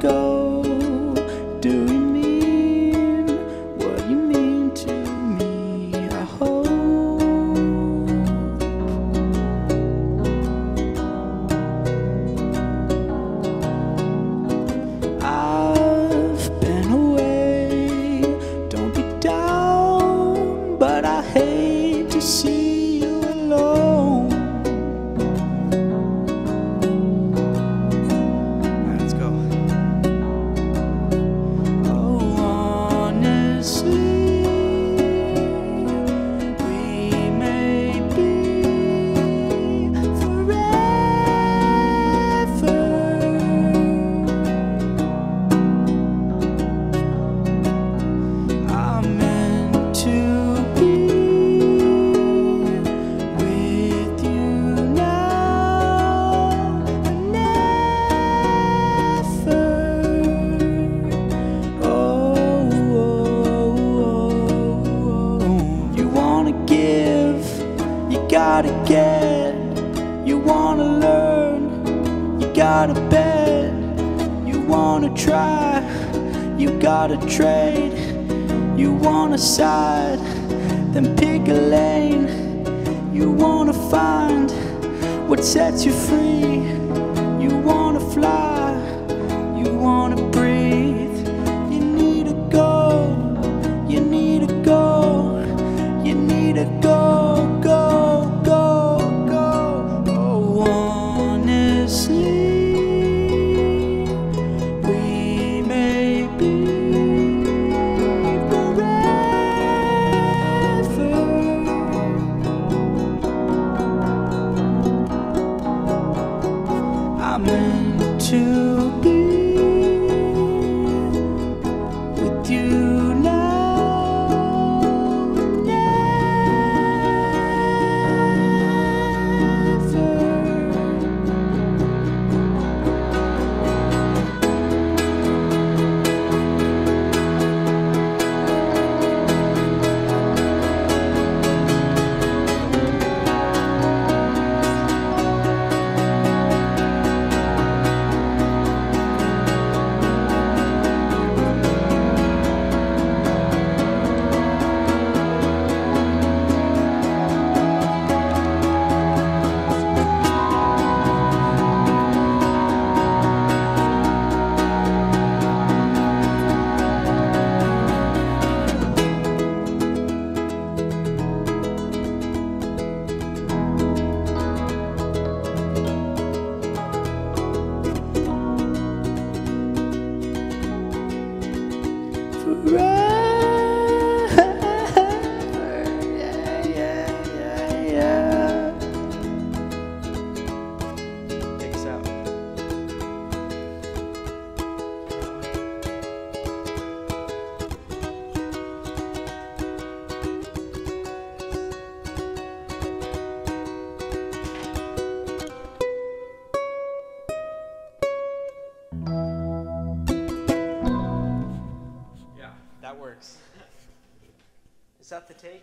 go. gotta get, you wanna learn, you gotta bet, you wanna try, you gotta trade, you wanna side, then pick a lane, you wanna find what sets you free, you wanna fly, you wanna meant to be with you. That works. Is that the take?